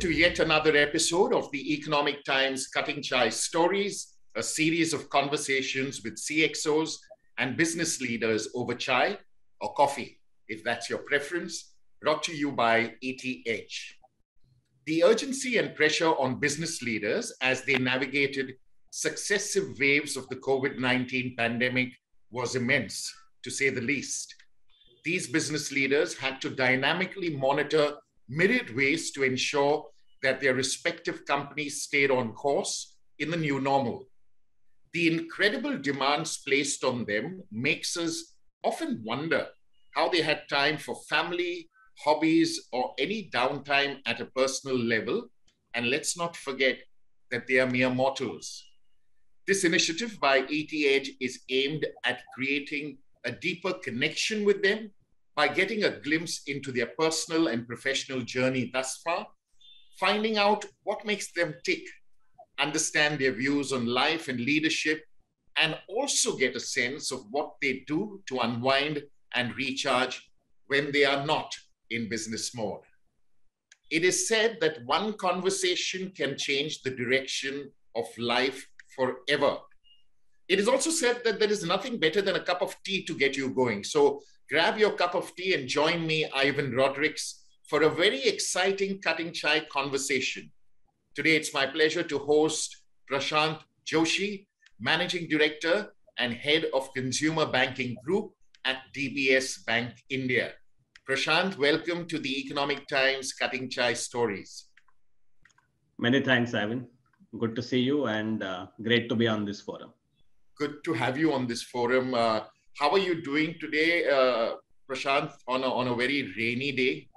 To yet another episode of the Economic Times Cutting Chai Stories, a series of conversations with CXOs and business leaders over chai or coffee, if that's your preference, brought to you by ETH. The urgency and pressure on business leaders as they navigated successive waves of the COVID 19 pandemic was immense, to say the least. These business leaders had to dynamically monitor myriad ways to ensure that their respective companies stayed on course in the new normal. The incredible demands placed on them makes us often wonder how they had time for family, hobbies, or any downtime at a personal level. And let's not forget that they are mere mortals. This initiative by ET is aimed at creating a deeper connection with them by getting a glimpse into their personal and professional journey thus far, finding out what makes them tick, understand their views on life and leadership, and also get a sense of what they do to unwind and recharge when they are not in business mode. It is said that one conversation can change the direction of life forever. It is also said that there is nothing better than a cup of tea to get you going. So grab your cup of tea and join me, Ivan Rodrigues, for a very exciting cutting chai conversation. Today, it's my pleasure to host Prashant Joshi, Managing Director and Head of Consumer Banking Group at DBS Bank India. Prashant, welcome to the Economic Times Cutting Chai Stories. Many thanks, Ivan. Good to see you and uh, great to be on this forum. Good to have you on this forum. Uh, how are you doing today, uh, Prashant, on a, on a very rainy day?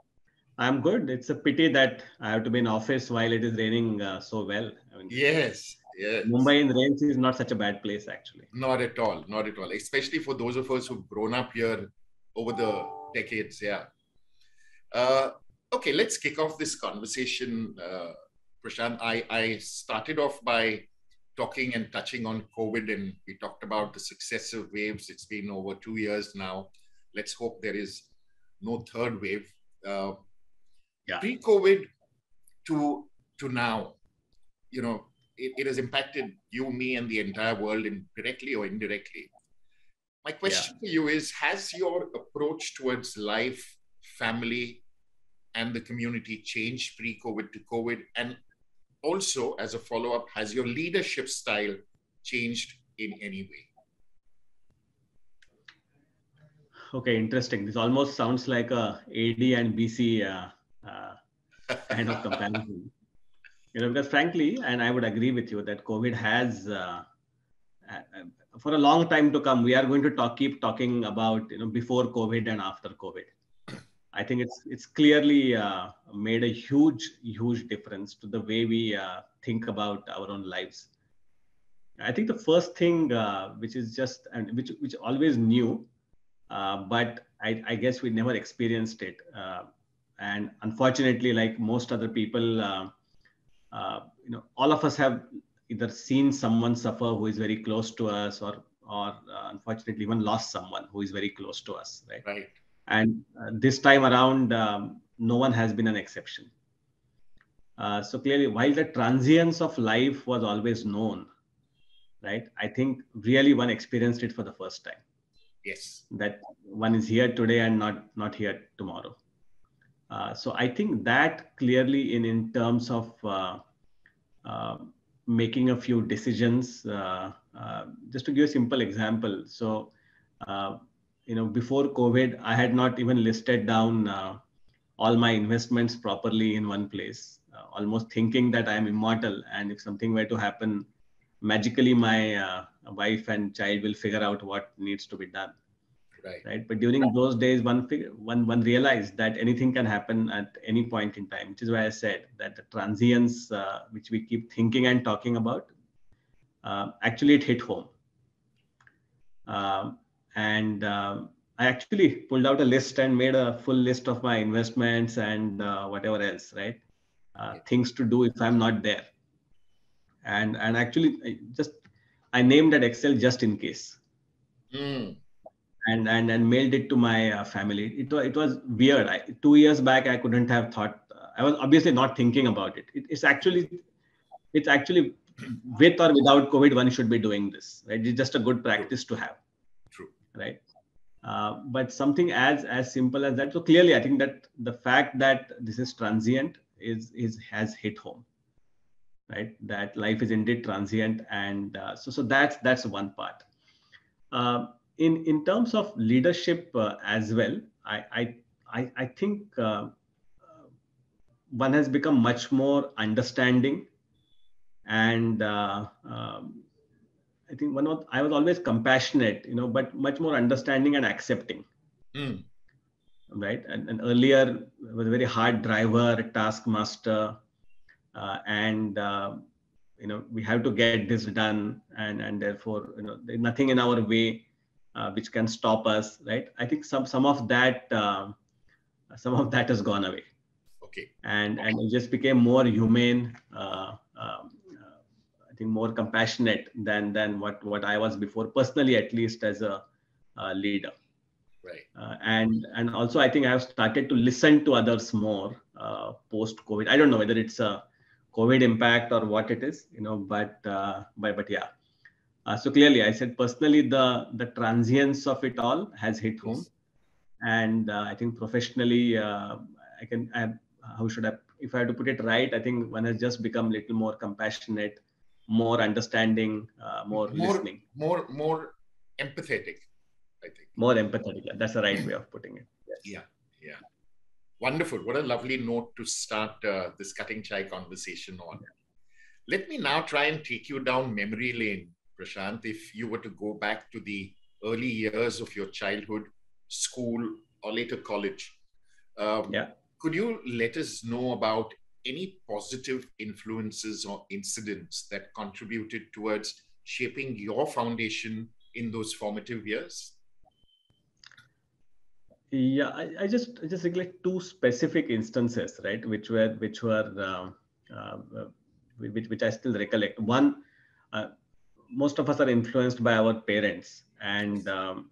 I'm good. It's a pity that I have to be in office while it is raining uh, so well. I mean, yes, yes. Mumbai in rains is not such a bad place, actually. Not at all. Not at all. Especially for those of us who've grown up here over the decades. Yeah. Uh, okay, let's kick off this conversation, uh, Prashant. I, I started off by talking and touching on COVID, and we talked about the successive waves. It's been over two years now. Let's hope there is no third wave. Uh, yeah. Pre-COVID to to now, you know, it, it, has impacted you, me, and the entire world, in directly or indirectly. My question yeah. to you is: Has your approach towards life, family, and the community changed pre-COVID to COVID? And also, as a follow up, has your leadership style changed in any way? Okay, interesting. This almost sounds like a AD and BC uh, uh, kind of comparison. you know, because frankly, and I would agree with you that COVID has, uh, uh, for a long time to come, we are going to talk, keep talking about you know before COVID and after COVID. I think it's it's clearly uh, made a huge huge difference to the way we uh, think about our own lives. I think the first thing uh, which is just and which which always knew, uh, but I, I, guess we never experienced it. Uh, and unfortunately, like most other people, uh, you know, all of us have either seen someone suffer who is very close to us, or or unfortunately even lost someone who is very close to us. Right. Right and uh, this time around um, no one has been an exception. Uh, so clearly while the transience of life was always known right i think really one experienced it for the first time. Yes. That one is here today and not not here tomorrow. Uh, so i think that clearly in in terms of uh, uh, making a few decisions uh, just to give a simple example. So you know before covid i had not even listed down uh, all my investments properly in one place uh, almost thinking that i am immortal. And if something were to happen magically my uh, wife and child will figure out what needs to be done. Right. Right? But during those days one figure, one one realized that anything can happen at any point in time which is why i said that the transience uh, which we keep thinking and talking about uh, actually it hit home. Um, and um, I actually pulled out a list and made a full list of my investments and uh, whatever else, right? Uh, things to do if I'm not there. And and actually, I just I named that Excel just in case. Mm. And, and and mailed it to my uh, family. It was it was weird. I, two years back, I couldn't have thought uh, I was obviously not thinking about it. it. It's actually, it's actually with or without COVID, one should be doing this. Right? It's just a good practice to have. Right. Uh, but something as as simple as that. So clearly, I think that the fact that this is transient is is has hit home. Right. That life is indeed transient, and uh, so so that's that's one part. Uh, in in terms of leadership uh, as well, I I I, I think uh, one has become much more understanding and uh, um, I think one of I was always compassionate, you know, but much more understanding and accepting. Mm. Right, and, and earlier was a very hard driver, taskmaster, uh, and uh, you know we have to get this done, and and therefore you know there's nothing in our way uh, which can stop us. Right, I think some some of that uh, some of that has gone away. Okay, and and it just became more humane. Uh, um, I think more compassionate than than what what I was before, personally at least as a, a leader. Right. Uh, and and also I think I have started to listen to others more uh, post COVID. I don't know whether it's a COVID impact or what it is, you know, but uh, but but yeah. Uh, so clearly, I said personally the the transience of it all has hit home, and uh, I think professionally uh, I can I, how should I if I have to put it right, I think one has just become a little more compassionate more understanding, uh, more, more listening, more more empathetic. I think more empathetic. Yeah, that's the right way of putting it. Yes. Yeah, yeah. Wonderful. What a lovely note to start uh, this cutting chai conversation on. Let me now try and take you down memory lane, Prashant. If you were to go back to the early years of your childhood, school, or later college, um, yeah. could you let us know about any positive influences or incidents that contributed towards shaping your foundation in those formative years? Yeah, I, I just I just like two specific instances, right, which were which were uh, uh, which which I still recollect. One, uh, most of us are influenced by our parents, and um,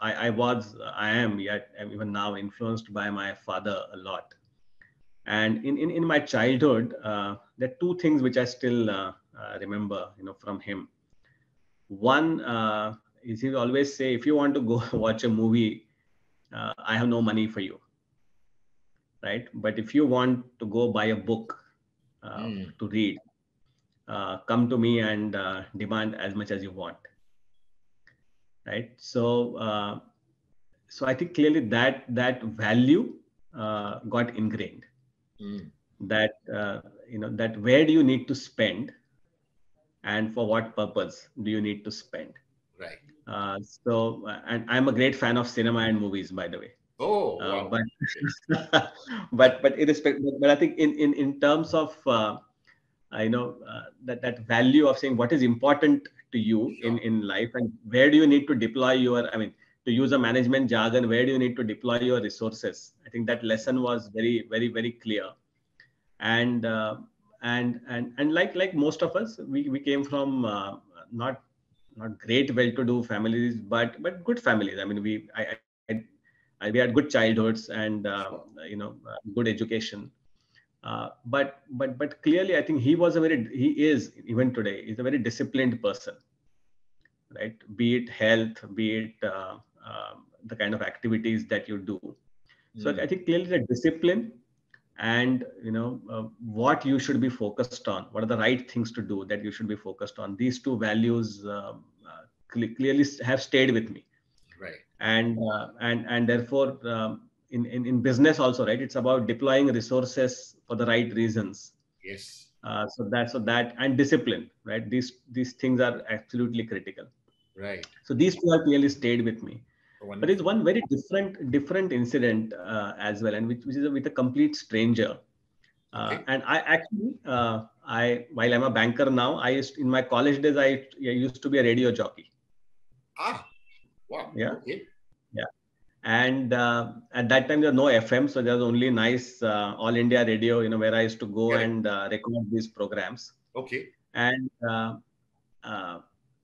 I, I was I am yet even now influenced by my father a lot and in, in, in my childhood, uh, there are two things which I still uh, uh, remember, you know, from him. One uh, is he always say, if you want to go watch a movie, uh, I have no money for you, right? But if you want to go buy a book mm. to read, come to me and demand as much as you want, right? So, so I think clearly that that value got ingrained mm. that uh, you know that where do you need to spend and for what purpose do you need to spend right uh, so and i'm a great fan of cinema and movies by the way oh uh, wow. but but but irrespective but i think in in in terms of uh, I know uh, that that value of saying what is important to you sure. in in life and where do you need to deploy your i mean to use a management jargon where do you need to deploy your resources i think that lesson was very very very clear. And uh, and and and like like most of us we, we came from uh, not not great well-to-do families but but good families. I mean we i, I, I we had good childhoods and uh, you know uh, good education. Uh, but but but clearly i think he was a very he is even today is a very disciplined person right? Be it health be it uh, um, the kind of activities that you do. So hmm. i think clearly the discipline and you know uh, what you should be focused on what are the right things to do that you should be focused on these two values uh, uh, cl- clearly have stayed with me. Right. And uh, and and therefore um, in, in in business also right it's about deploying resources for the right reasons. Yes. Uh, so that so that and discipline right? These these things are absolutely critical. Right. So these two have clearly stayed with me. But it's one very different different incident uh, as well, and which, which is with a complete stranger. Uh, okay. And I actually, uh, I while I'm a banker now, I used in my college days I, I used to be a radio jockey. Ah, wow. Yeah. Okay. Yeah. And uh, at that time there was no FM, so there was only nice uh, all India radio, you know, where I used to go yeah. and uh, record these programs. Okay. And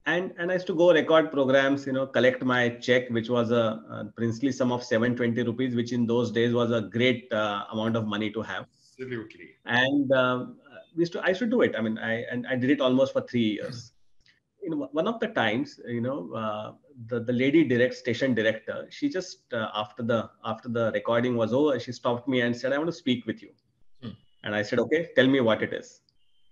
and and I used to go record programs, you know, collect my check, which was a, a princely sum of 720 rupees, which in those days was a great uh, amount of money to have. Absolutely. And um, we used to, I used to do it. I mean, I and I did it almost for three years. You know, one of the times, you know, uh, the the lady direct station director, she just uh, after the after the recording was over, she stopped me and said, "I want to speak with you." Hmm. And I said, "Okay, tell me what it is."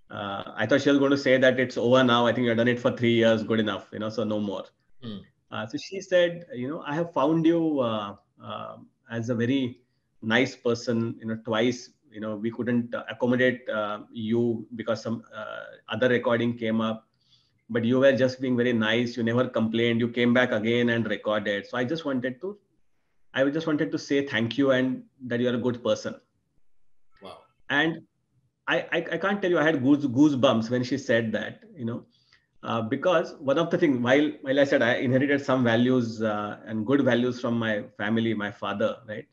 Uh, I thought she was going to say that it's over now. I think you've done it for three years, good enough, you know, so no more. Hmm. Uh, so she said, you know, I have found you uh, um, as a very nice person. You know, twice, you know, we couldn't accommodate uh, you because some uh, other recording came up, but you were just being very nice. You never complained. You came back again and recorded. So I just wanted to, I just wanted to say thank you and that you are a good person. Wow. And I, I, I can't tell you I had goose goosebumps when she said that, you know, uh, because one of the things while while I said I inherited some values uh, and good values from my family, my father, right?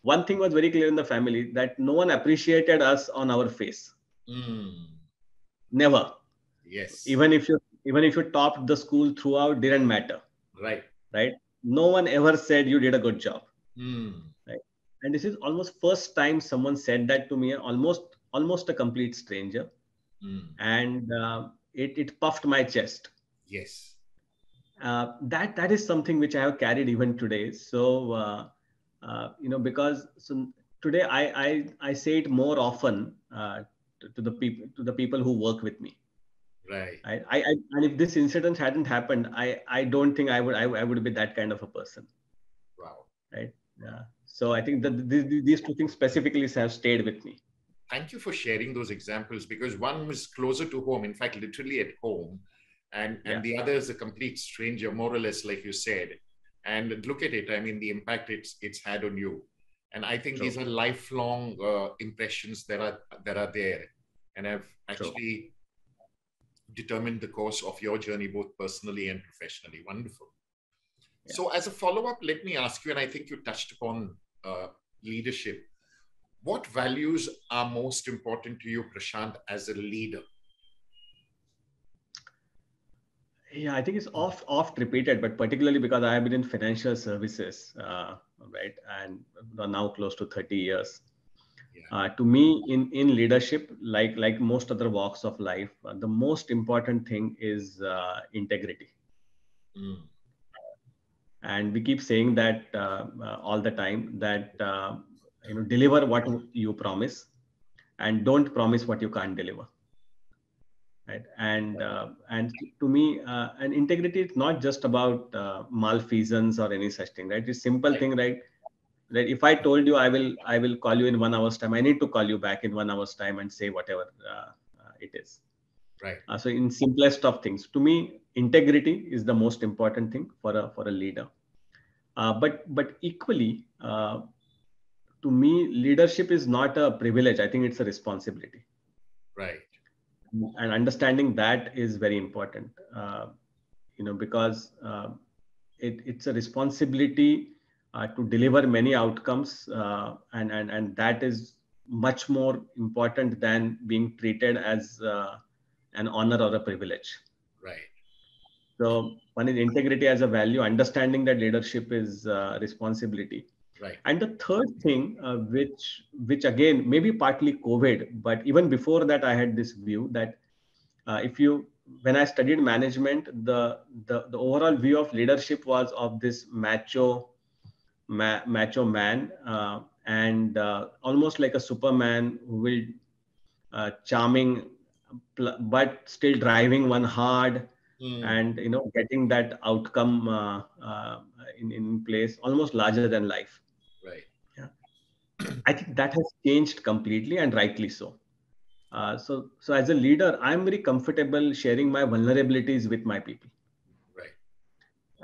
One thing was very clear in the family that no one appreciated us on our face. Mm. Never. Yes. Even if you even if you topped the school throughout, didn't matter. Right. Right. No one ever said you did a good job. Mm. Right. And this is almost first time someone said that to me. Almost almost a complete stranger, mm. and uh, it it puffed my chest. Yes, uh, that that is something which I have carried even today. So uh, uh you know because so today I I I say it more often uh, to, to, the people to the people who work with me. Right. I, I, I and if this incident hadn't happened, I I don't think I would I, I would be that kind of a person. Wow. Right. Yeah. So I think that these two things specifically have stayed with me thank you for sharing those examples because one was closer to home, in fact, literally at home, and and yeah. the other is a complete stranger, more or less, like you said. And look at it. I mean, the impact it's it's had on you, and I think sure. these are lifelong uh, impressions that are that are there, and have actually sure. determined the course of your journey, both personally and professionally. Wonderful. Yeah. So, as a follow up, let me ask you, and I think you touched upon uh, leadership what values are most important to you, Prashant, as a leader? Yeah, I think it's oft oft repeated, but particularly because I have been in financial services, uh, right, and now close to 30 years. Yeah. Uh, to me, in in leadership, like like most other walks of life, uh, the most important thing is uh, integrity. Mm. And we keep saying that uh, uh, all the time that you know deliver what you promise and don't promise what you can't deliver right? And uh, and to me uh, and integrity is not just about uh, malfeasance or any such thing right? It's simple thing right? That if i told you i will i will call you in one hour's time i need to call you back in one hour's time and say whatever uh, uh, it is. Right. Uh, so in simplest of things to me integrity is the most important thing for a for a leader. But but equally to me, leadership is not a privilege. I think it's a responsibility. Right. And understanding that is very important. Uh, you know, because uh, it, it's a responsibility uh, to deliver many outcomes, uh, and and and that is much more important than being treated as uh, an honor or a privilege. Right. So one is integrity as a value, understanding that leadership is uh, responsibility Right. And the third thing, uh, which which again maybe partly COVID, but even before that, I had this view that uh, if you when I studied management, the, the the overall view of leadership was of this macho ma- macho man uh, and uh, almost like a Superman who will uh, charming, but still driving one hard. Mm. and you know getting that outcome uh, uh, in, in place almost larger than life I think that has changed completely and rightly so. Uh, so, so as a leader, I'm very comfortable sharing my vulnerabilities with my people. Right.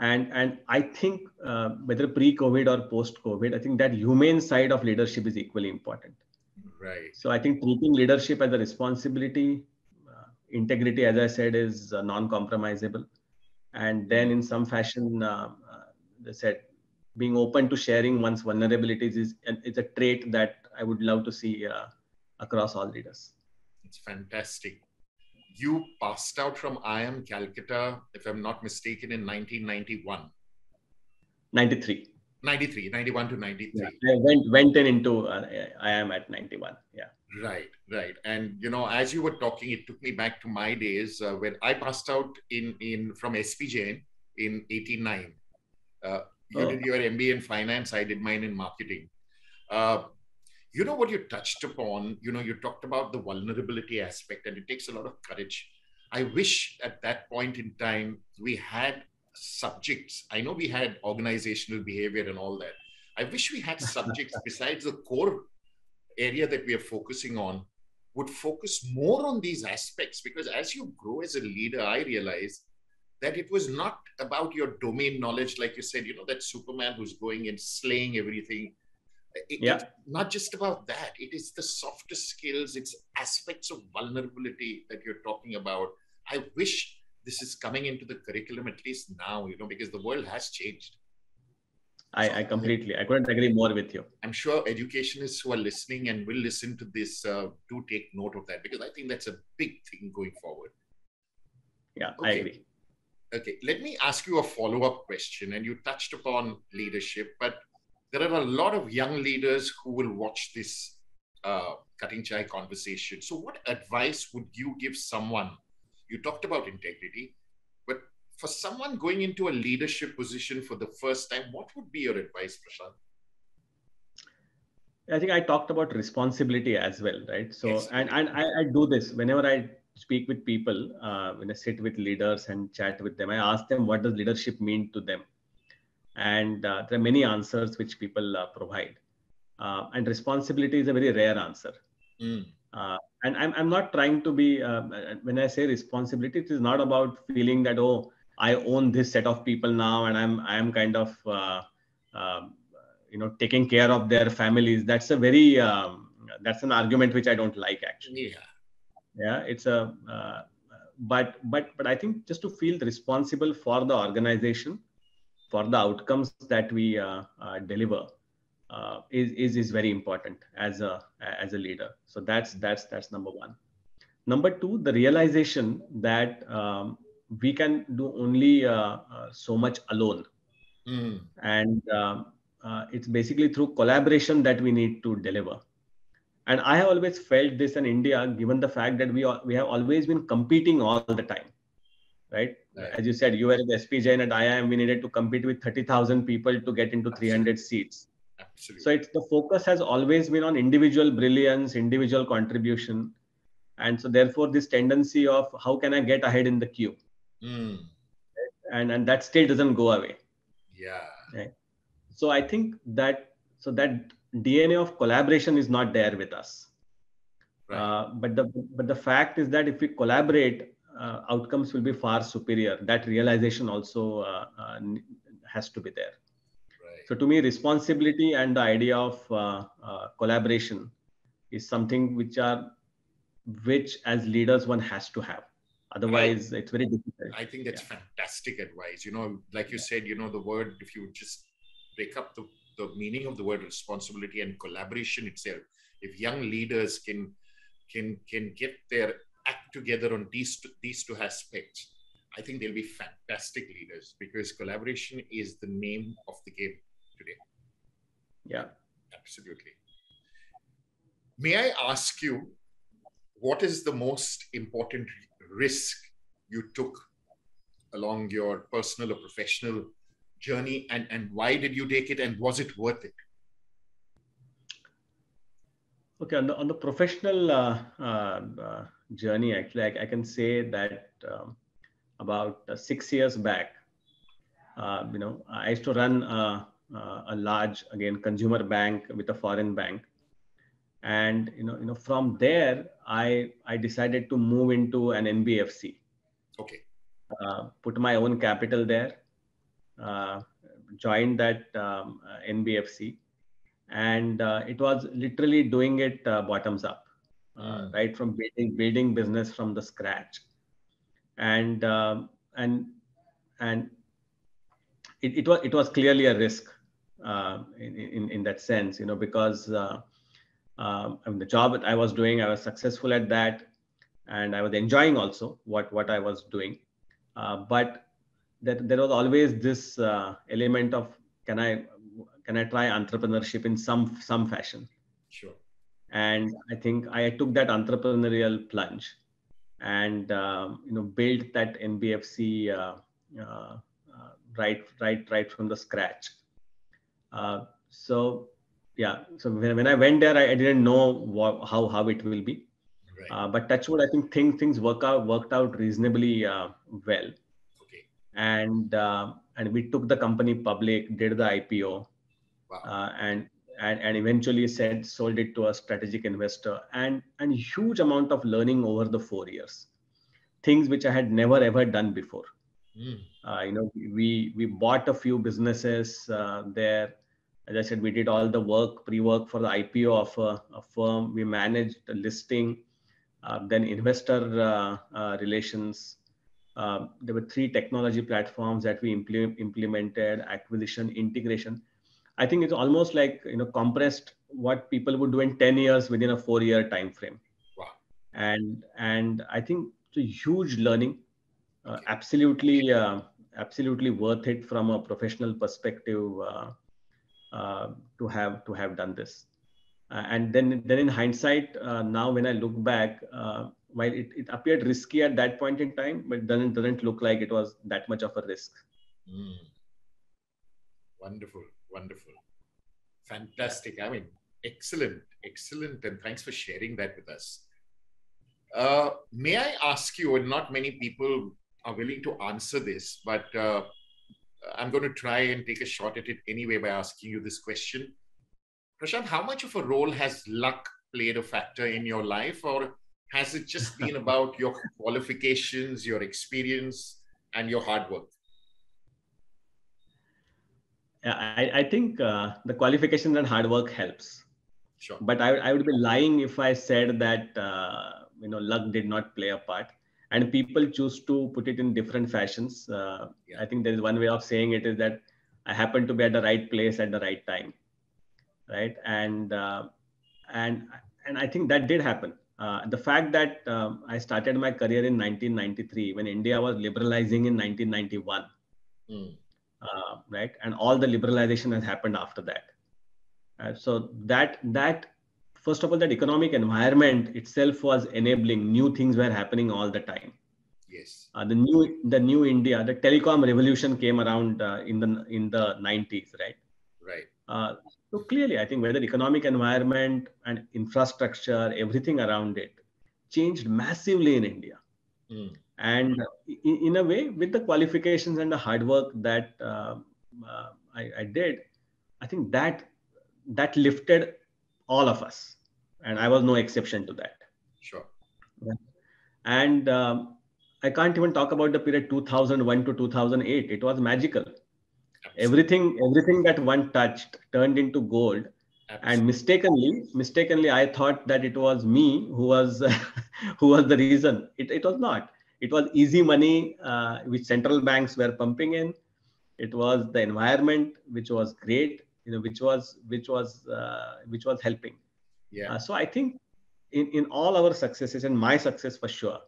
And and I think uh, whether pre-COVID or post-COVID, I think that humane side of leadership is equally important. Right. So I think treating leadership as a responsibility, uh, integrity, as I said, is uh, non-compromisable, and then in some fashion, uh, uh, they said being open to sharing one's vulnerabilities is it's a trait that I would love to see uh, across all leaders. It's fantastic. You passed out from IIM Calcutta, if I'm not mistaken, in 1991. 93. 93, 91 to 93. Yeah, I went went in into uh, IIM at 91. Yeah. Right, right. And you know, as you were talking, it took me back to my days uh, when I passed out in in from SP Jain in 89. Uh, you oh. did your MBA in finance. I did mine in marketing. Uh, you know what you touched upon. You know, you talked about the vulnerability aspect, and it takes a lot of courage. I wish at that point in time we had subjects. I know we had organizational behavior and all that. I wish we had subjects besides the core area that we are focusing on would focus more on these aspects because as you grow as a leader, I realize that it was not about your domain knowledge, like you said, you know, that Superman who's going and slaying everything. It, yeah. not just about that. It is the softer skills, it's aspects of vulnerability that you're talking about. I wish this is coming into the curriculum at least now, you know, because the world has changed. I, I completely, I couldn't agree more with you. I'm sure educationists who are listening and will listen to this uh, do take note of that because I think that's a big thing going forward. Yeah, okay. I agree. Okay, let me ask you a follow up question. And you touched upon leadership, but there are a lot of young leaders who will watch this uh, cutting chai conversation. So, what advice would you give someone? You talked about integrity, but for someone going into a leadership position for the first time, what would be your advice, Prashant? I think I talked about responsibility as well, right? So, yes. and, and I, I do this whenever I speak with people, uh, when I sit with leaders and chat with them, I ask them what does leadership mean to them, and uh, there are many answers which people uh, provide, uh, and responsibility is a very rare answer. Mm. and I'm, I'm not trying to be uh, when I say responsibility, it is not about feeling that oh I own this set of people now, and I'm I'm kind of um, you know taking care of their families. That's a very um, that's an argument which I don't like actually. Yeah yeah it's a uh, but but but i think just to feel responsible for the organization for the outcomes that we uh, uh, deliver uh, is, is is very important as a as a leader. So that's that's that's number one. Number two the realization that um, we can do only uh, uh, so much alone. Mm. and um, it's basically through collaboration that we need to deliver and i have always felt this in india given the fact that we we have always been competing all the time right, right. as you said you were at SP Jain and iim we needed to compete with 30000 people to get into 300 seats Absolutely. so it's the focus has always been on individual brilliance individual contribution and so therefore this tendency of how can i get ahead in the queue mm. and and that still doesn't go away yeah right? so i think that so that DNA of collaboration is not there with us. Right. Uh, but the but the fact is that if we collaborate, uh, outcomes will be far superior. That realization also uh, uh has to be there. Right. So to me, responsibility and the idea of uh, uh, collaboration is something which are which as leaders one has to have. Otherwise, I, it's very difficult. I think that's yeah. fantastic advice. You know, like you said, you know, the word if you just break up the the meaning of the word responsibility and collaboration itself. If young leaders can can can get their act together on these two, these two aspects, I think they'll be fantastic leaders because collaboration is the name of the game today. Yeah, absolutely. May I ask you, what is the most important risk you took along your personal or professional journey and, and why did you take it and was it worth it? Okay, on the, on the professional uh, uh, uh, journey, actually, I, I, can say that um, about uh, six years back, uh, you know, I used to run uh, a large, again, consumer bank with a foreign bank, and you know, you know, from there, I I decided to move into an NBFC. Okay. put my own capital there, uh, joined that um, uh, NBFC, and uh, it was literally doing it bottoms up, mm. right from building building business from the scratch, and um, and and it, it was it was clearly a risk uh, in, in, in that sense, you know, because uh, um, I mean, the job that I was doing, I was successful at that, and I was enjoying also what what I was doing. Uh, but that there was always this uh, element of can I can I try entrepreneurship in some some fashion? Sure. And I think I took that entrepreneurial plunge, and um, you know built that NBFC uh, uh, uh, right right right from the scratch. Uh, so yeah, so when, when I went there, I, I didn't know what, how how it will be. Right. Uh, but touchwood, I think things things work out worked out reasonably uh, well. And and we took the company public, did the IPO, wow. uh, and, and and eventually said sold it to a strategic investor, and and huge amount of learning over the four years, things which I had never ever done before. Mm. Uh, you know, we we bought a few businesses uh, there. As I said, we did all the work, pre-work for the IPO of a, a firm. We managed the listing, uh, then investor uh, uh, relations, um, there were three technology platforms that we impl- implemented acquisition integration. I think it's almost like you know compressed what people would do in 10 years within a four year time frame wow. and and i think it's a huge learning uh, absolutely uh, absolutely worth it from a professional perspective uh, uh to have to have done this. Uh, and then then in hindsight uh, now when i look back while it, it appeared risky at that point in time, but doesn't doesn't look like it was that much of a risk. Mm. Wonderful, wonderful, fantastic. I mean, excellent, excellent, and thanks for sharing that with us. Uh, may I ask you, and not many people are willing to answer this, but uh, I'm going to try and take a shot at it anyway by asking you this question. Prashant, how much of a role has luck played a factor in your life, or has it just been about your qualifications, your experience, and your hard work? Yeah, I, I think uh, the qualifications and hard work helps. Sure. But I, I would be lying if I said that uh, you know luck did not play a part. And people choose to put it in different fashions. Uh, yeah. I think there is one way of saying it is that I happen to be at the right place at the right time, right? And uh, and and I think that did happen uh, the fact that um, I started my career in 1993 when India was liberalizing in 1991, mm. uh, right, and all the liberalization has happened after that. Uh, so that that first of all, that economic environment itself was enabling new things were happening all the time. Yes. Uh, the new the new India, the telecom revolution came around uh, in the in the 90s, right? Right. So clearly, I think whether economic environment and infrastructure, everything around it changed massively in India. Mm. And in, in, a way, with the qualifications and the hard work that uh, uh, I, I, did, I think that that lifted all of us, and I was no exception to that. Sure. Yeah. And um, I can't even talk about the period 2001 to 2008. It was magical everything everything that one touched turned into gold. Absolutely. and mistakenly mistakenly i thought that it was me who was who was the reason. It, it was not. It was easy money uh, which central banks were pumping in. It was the environment which was great you know which was which was uh, which was helping. Yeah. Uh, so i think in in all our successes and my success for sure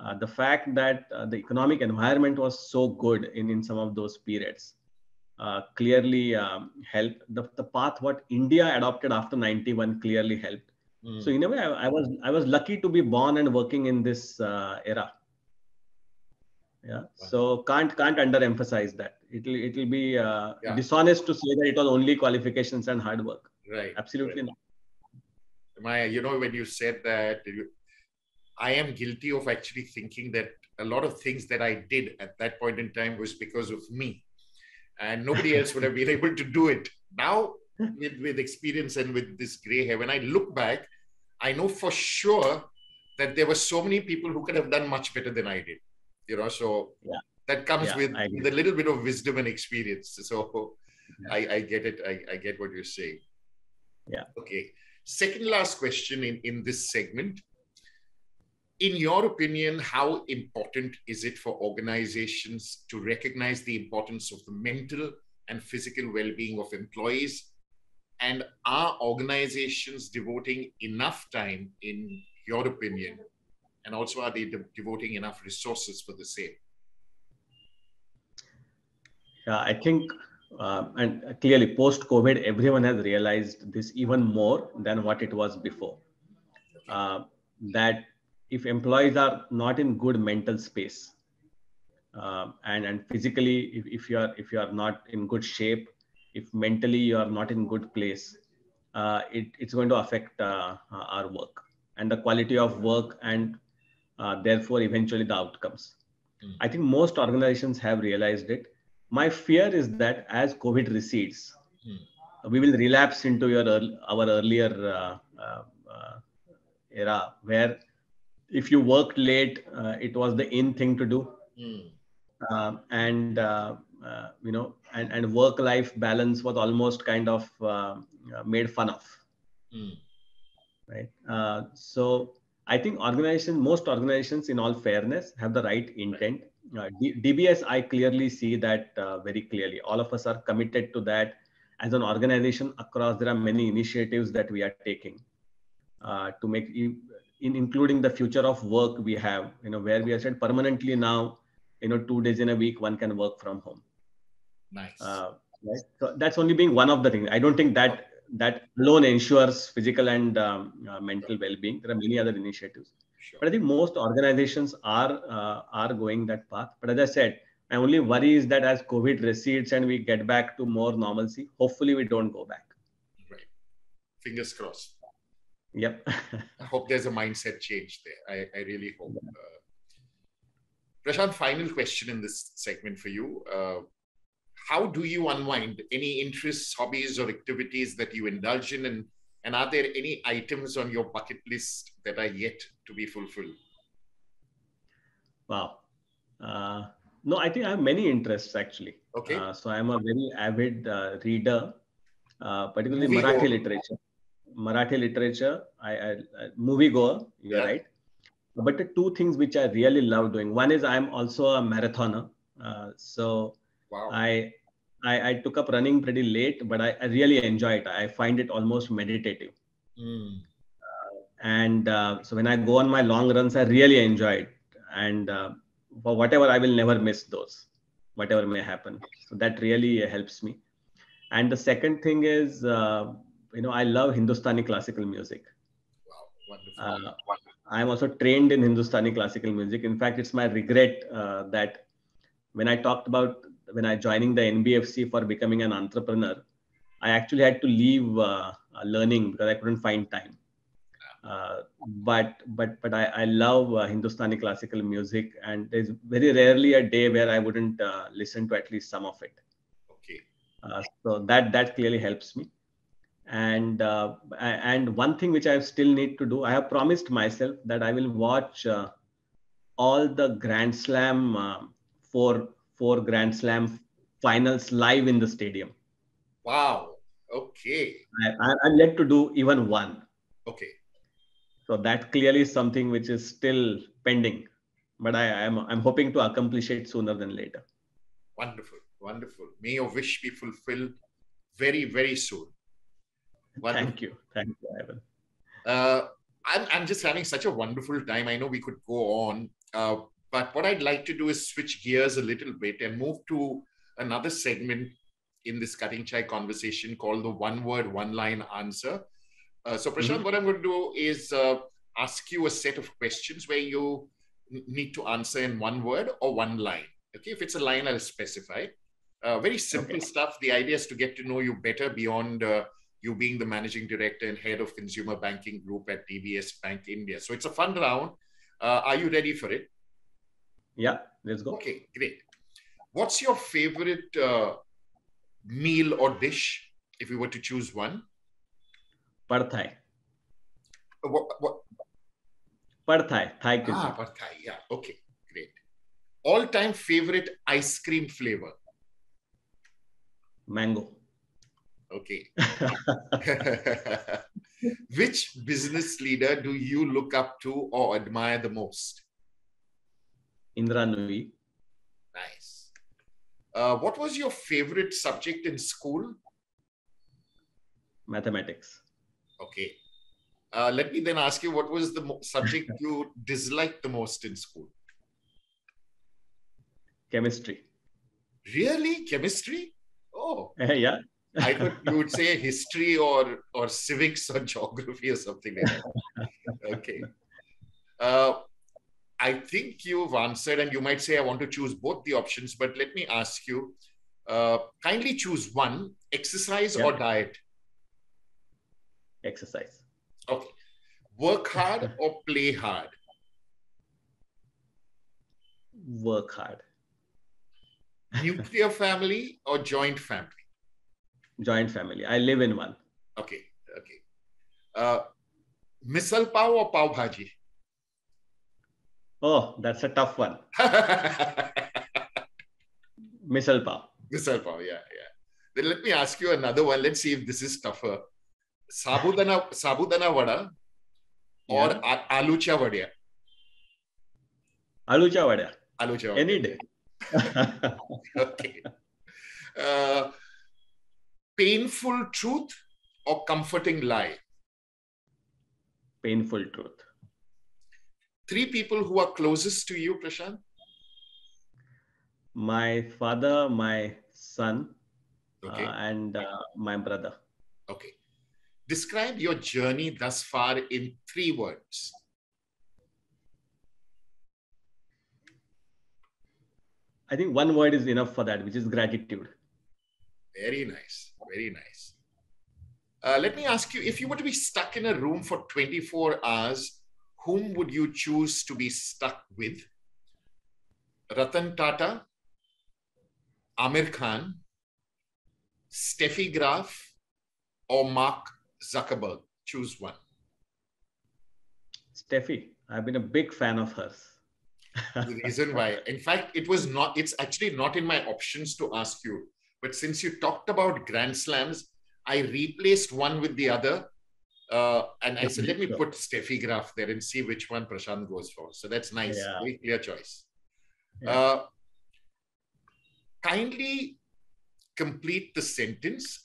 uh, the fact that uh, the economic environment was so good in in some of those periods uh, clearly um, helped. The, the path what India adopted after 91 clearly helped. Mm. So in a way, I, I, was I was lucky to be born and working in this uh, era. Yeah. Wow. So can't can't underemphasize that. It'll it'll be uh, yeah. dishonest to say that it was only qualifications and hard work. Right. Absolutely right. not. Maya, you know, when you said that, you, I am guilty of actually thinking that a lot of things that I did at that point in time was because of me and nobody else would have been able to do it. Now, with, with experience and with this gray hair, when I look back, I know for sure that there were so many people who could have done much better than I did. You know, so yeah. that comes yeah, with, with a little bit of wisdom and experience. So yeah. I, I get it. I, I get what you're saying. Yeah. Okay. Second last question in, in this segment in your opinion, how important is it for organizations to recognize the importance of the mental and physical well being of employees? And are organizations devoting enough time, in your opinion? And also, are they de- devoting enough resources for the same? Yeah, I think uh, and clearly post COVID, everyone has realized this even more than what it was before. Uh, that if employees are not in good mental space uh, and and physically if, if you are if you are not in good shape if mentally you are not in good place uh, it, it's going to affect uh, our work and the quality of work and uh, therefore eventually the outcomes mm. i think most organizations have realized it my fear is that as covid recedes mm. we will relapse into your our earlier uh, uh, era where if you worked late, uh, it was the in thing to do. Mm. Uh, and uh, uh, you know, and, and work-life balance was almost kind of uh, uh, made fun of. Mm. Right. so I think organizations, most organizations, in all fairness, have the right intent. D- DBS, I clearly see that very clearly. All of us are committed to that. As an organization across, there are many initiatives that we are taking to make in including the future of work we have, you know, where we have said permanently now, you know, two days in a week, one can work from home. Nice. Uh, right? So that's only being one of the things. I don't think that that alone ensures physical and um, uh, mental well-being. There are many other initiatives. Sure. But I think most organizations are uh, are going that path. But as I said, my only worry is that as COVID recedes and we get back to more normalcy, hopefully we don't go back. Right. Fingers crossed. Yep. I hope there's a mindset change there. I, I really hope. Uh, Prashant, final question in this segment for you. Uh, how do you unwind any interests, hobbies, or activities that you indulge in? And, and are there any items on your bucket list that are yet to be fulfilled? Wow. Uh, no, I think I have many interests actually. Okay. Uh, so I'm a very avid uh, reader, uh, particularly Marathi literature. Marathi literature, I, I, I movie goer, you're yeah. right. But the two things which I really love doing. One is I'm also a marathoner. Uh, so wow. I, I, I took up running pretty late, but I, I really enjoy it. I find it almost meditative. Mm. Uh, and uh, so when I go on my long runs, I really enjoy it. And uh, for whatever, I will never miss those, whatever may happen. So that really helps me. And the second thing is uh, you know, I love Hindustani classical music. Wow, wonderful. Uh, I am also trained in Hindustani classical music. In fact, it's my regret uh, that when I talked about when I joining the NBFC for becoming an entrepreneur, I actually had to leave uh, learning because I couldn't find time. Uh, but but but I, I love uh, Hindustani classical music, and there's very rarely a day where I wouldn't uh, listen to at least some of it. Okay. so that that clearly helps me and uh, and one thing which i still need to do i have promised myself that i will watch uh, all the grand slam uh, four four grand slam finals live in the stadium. Wow. Okay. I, i'm yet to do even one. Okay. So that clearly is something which is still pending. But i am i'm hoping to accomplish it sooner than later. Wonderful. Wonderful. May your wish be fulfilled very very soon Wonderful. Thank you. Thank you, Ivan. Uh, I'm, I'm just having such a wonderful time. I know we could go on, uh, but what I'd like to do is switch gears a little bit and move to another segment in this cutting chai conversation called the one word, one line answer. Uh, so, Prashant, mm-hmm. what I'm going to do is uh, ask you a set of questions where you need to answer in one word or one line. Okay, if it's a line, I'll specify. Uh, very simple okay. stuff. The idea is to get to know you better beyond uh, you being the managing director and head of consumer banking group at DBS Bank India. So it's a fun round. Uh, are you ready for it? Yeah, let's go. Okay, great. What's your favorite uh, meal or dish if you were to choose one? Pad Thai. Uh, what, what? Pad Thai. Thai cuisine. Ah, Pad Thai. Yeah. Okay, great. All-time favorite ice cream flavor? Mango. Okay. Which business leader do you look up to or admire the most? Indra Nooyi. Nice. Uh, what was your favorite subject in school? Mathematics. Okay. Uh, let me then ask you what was the mo- subject you disliked the most in school? Chemistry. Really? Chemistry? Oh, yeah. I thought you would say history or or civics or geography or something like that. Okay. Uh, I think you've answered, and you might say I want to choose both the options, but let me ask you uh, kindly choose one exercise Yeah. or diet. Exercise. Okay. Work hard or play hard. Work hard. Nuclear family or joint family. Joint family. I live in one. Okay. Okay. Uh, misal pav or pav bhaji? Oh, that's a tough one. Misal pav. misal pav, yeah, yeah. Then let me ask you another one. Let's see if this is tougher. Sabudana, sabudana vada or Yeah. a- aloo cha vadia? Aloo cha vada. Aloo cha Any day. Okay. Uh, painful truth or comforting lie? Painful truth. Three people who are closest to you, Prashant. My father, my son, Okay. uh, and uh, my brother. Okay. Describe your journey thus far in three words. I think one word is enough for that, which is gratitude. Very nice. Very nice. Uh, let me ask you if you were to be stuck in a room for 24 hours, whom would you choose to be stuck with? Ratan Tata, Aamir Khan, Steffi Graf, or Mark Zuckerberg? Choose one. Steffi, I've been a big fan of hers. the reason why. In fact, it was not, it's actually not in my options to ask you. But since you talked about Grand Slams, I replaced one with the other. Uh, and I said, let me put Steffi Graf there and see which one Prashant goes for. So that's nice. Yeah. Very clear choice. Yeah. Uh, kindly complete the sentence.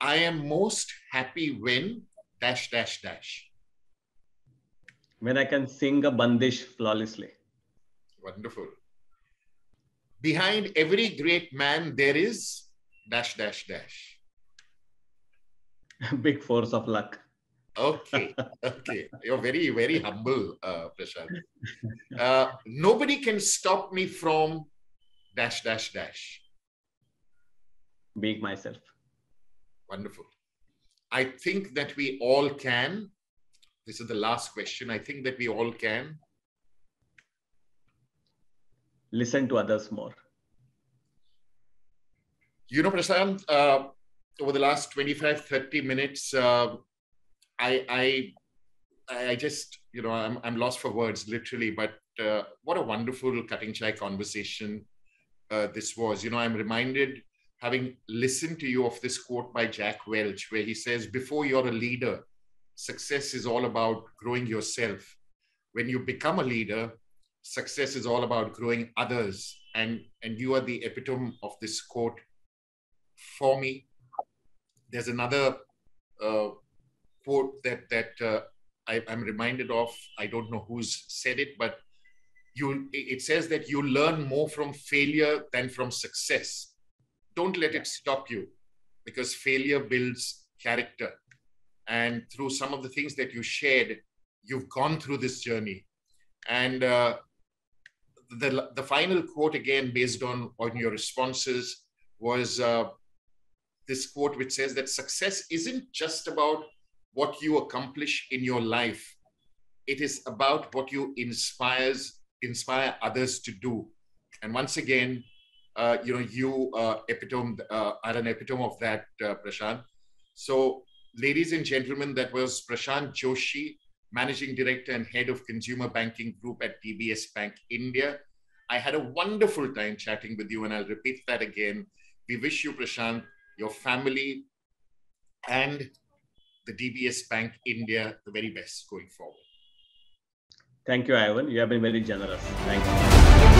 I am most happy when dash dash dash. when I can sing a bandish flawlessly. Wonderful. Behind every great man, there is dash, dash, dash. big force of luck. Okay, okay. You're very, very humble, uh, Prashant. Uh, nobody can stop me from dash, dash, dash. Being myself. Wonderful. I think that we all can. This is the last question. I think that we all can. Listen to others more. You know, Prashant, uh, over the last 25, 30 minutes, uh, I, I, I just, you know, I'm, I'm lost for words, literally. But uh, what a wonderful cutting chai conversation uh, this was. You know, I'm reminded, having listened to you, of this quote by Jack Welch, where he says, "Before you're a leader, success is all about growing yourself. When you become a leader, success is all about growing others." And and you are the epitome of this quote for me. There's another uh, quote that that uh, I, I'm reminded of. I don't know who's said it, but you it says that you learn more from failure than from success. Don't let it stop you, because failure builds character. And through some of the things that you shared, you've gone through this journey. And uh, the the final quote again, based on on your responses, was. Uh, this quote which says that success isn't just about what you accomplish in your life it is about what you inspires inspire others to do and once again uh, you know you uh, epitome uh, are an epitome of that uh, prashant so ladies and gentlemen that was prashant joshi managing director and head of consumer banking group at dbs bank india i had a wonderful time chatting with you and i'll repeat that again we wish you prashant your family, and the DBS Bank India the very best going forward. Thank you, Ivan. You have been very generous. Thank you.